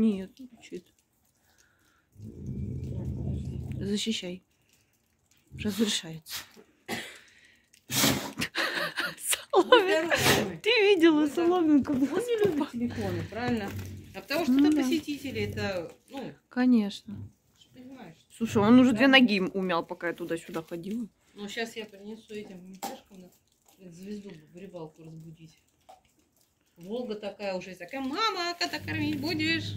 Нет, не кричит. Защищай. Разрешается. Соломинка. Ты видела соломинку? Он не любит телефоны, правильно? А потому что Ну это да. посетители, это, ну, Конечно. Слушай, он уже Да. две ноги умял, пока я туда-сюда ходила. Ну, сейчас я принесу этим мятежкам на звезду в рыбалку разбудить. Волга такая уже такая, мама, а когда кормить будешь?